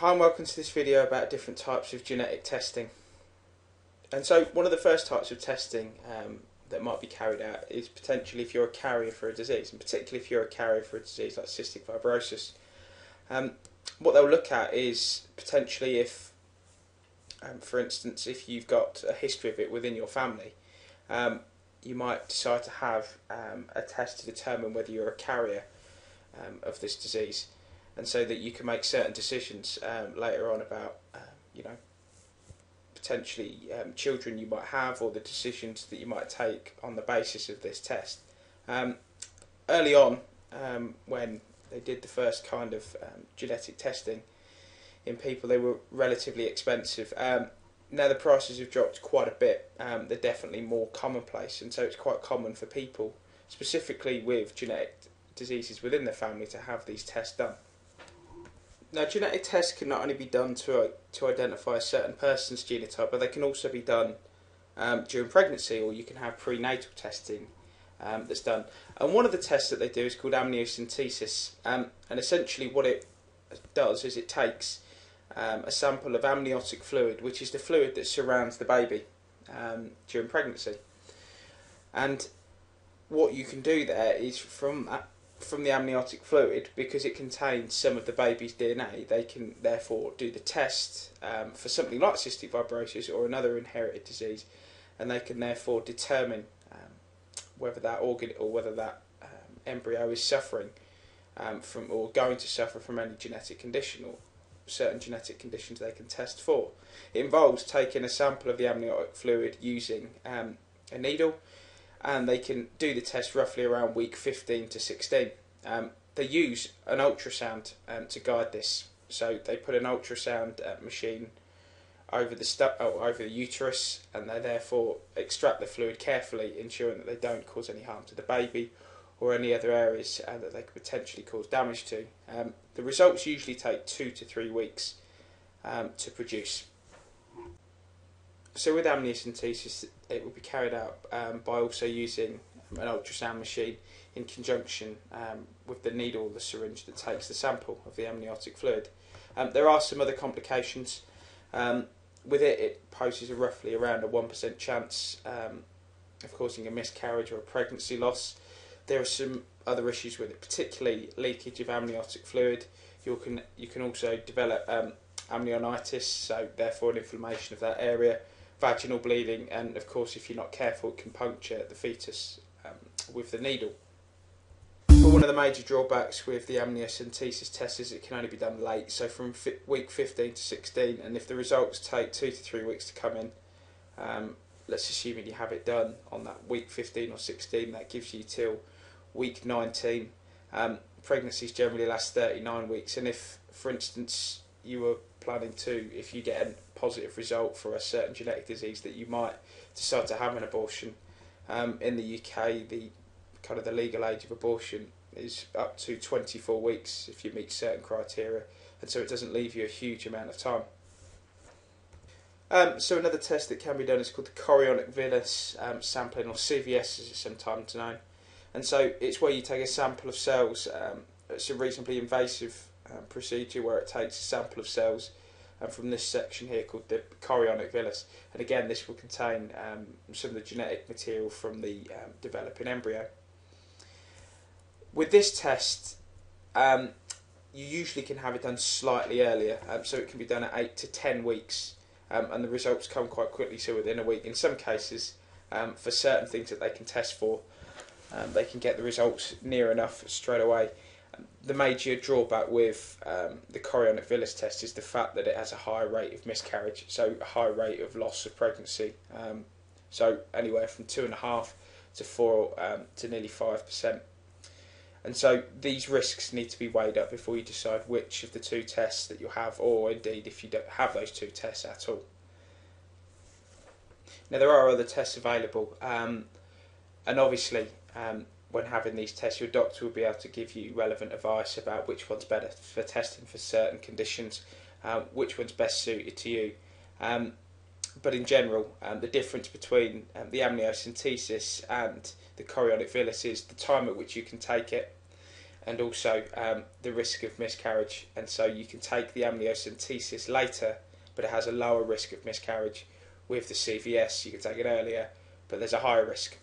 Hi and welcome to this video about different types of genetic testing. And so one of the first types of testing um, that might be carried out is potentially if you're a carrier for a disease, and particularly if you're a carrier for a disease like cystic fibrosis. Um, what they'll look at is potentially if, um, for instance, if you've got a history of it within your family, um, you might decide to have um, a test to determine whether you're a carrier um, of this disease and so that you can make certain decisions um, later on about, um, you know, potentially um, children you might have or the decisions that you might take on the basis of this test. Um, early on, um, when they did the first kind of genetic testing in people, they were relatively expensive. now the prices have dropped quite a bit. they're definitely more commonplace, and so it's quite common for people, specifically with genetic diseases within their family, to have these tests done. Now, genetic tests can not only be done to to identify a certain person's genotype, but they can also be done um, during pregnancy, or you can have prenatal testing um, that's done. And one of the tests that they do is called amniocentesis, um, and essentially what it does is it takes um, a sample of amniotic fluid, which is the fluid that surrounds the baby um, during pregnancy, and what you can do there is from that from the amniotic fluid because it contains some of the baby's DNA. They can therefore do the test um, for something like cystic fibrosis or another inherited disease, and they can therefore determine um, whether that organ or whether that um, embryo is suffering um, from or going to suffer from any genetic condition or certain genetic conditions they can test for. It involves taking a sample of the amniotic fluid using um, a needle and they can do the test roughly around week 15 to 16. Um, they use an ultrasound um, to guide this. So they put an ultrasound uh, machine over the stu- oh, over the uterus, and they therefore extract the fluid carefully, ensuring that they don't cause any harm to the baby or any other areas uh, that they could potentially cause damage to. Um, the results usually take two to three weeks um, to produce. So with amniocentesis, it will be carried out um, by also using an ultrasound machine in conjunction um, with the needle or the syringe that takes the sample of the amniotic fluid. Um, there are some other complications. Um, with it, it poses a roughly around a 1% chance um, of causing a miscarriage or a pregnancy loss. There are some other issues with it, particularly leakage of amniotic fluid. You can, you can also develop um, amnionitis, so therefore an inflammation of that area vaginal bleeding, and of course, if you're not careful, it can puncture the fetus um, with the needle. But one of the major drawbacks with the amniocentesis test is it can only be done late, so from week 15 to 16, and if the results take two to three weeks to come in, um, let's assume you have it done on that week 15 or 16, that gives you till week 19. Um, pregnancies generally last 39 weeks, and if, for instance, you were planning to, if you get a positive result for a certain genetic disease, that you might decide to have an abortion. Um, in the UK, the kind of the legal age of abortion is up to 24 weeks if you meet certain criteria, and so it doesn't leave you a huge amount of time. Um, so another test that can be done is called the chorionic villus um, sampling, or CVS as it's sometimes known. And so it's where you take a sample of cells. Um, it's a reasonably invasive um, procedure where it takes a sample of cells and from this section here called the chorionic villus. And again, this will contain um, some of the genetic material from the um, developing embryo. With this test, um, you usually can have it done slightly earlier, um, so it can be done at 8 to 10 weeks, and the results come quite quickly, so within a week. In some cases, for certain things that they can test for, they can get the results near enough straight away the major drawback with um, the chorionic villus test is the fact that it has a high rate of miscarriage, so a high rate of loss of pregnancy. Um, so anywhere from two and a half to four um, to nearly five percent. And so these risks need to be weighed up before you decide which of the two tests that you have, or indeed if you don't have those two tests at all. Now there are other tests available, um, and obviously um, when having these tests, your doctor will be able to give you relevant advice about which one's better for testing for certain conditions, um, which one's best suited to you. Um, but in general, um, the difference between um, the amniocentesis and the chorionic villus is the time at which you can take it. and also um, the risk of miscarriage. And so you can take the amniocentesis later, but it has a lower risk of miscarriage. With the CVS, you can take it earlier, but there's a higher risk.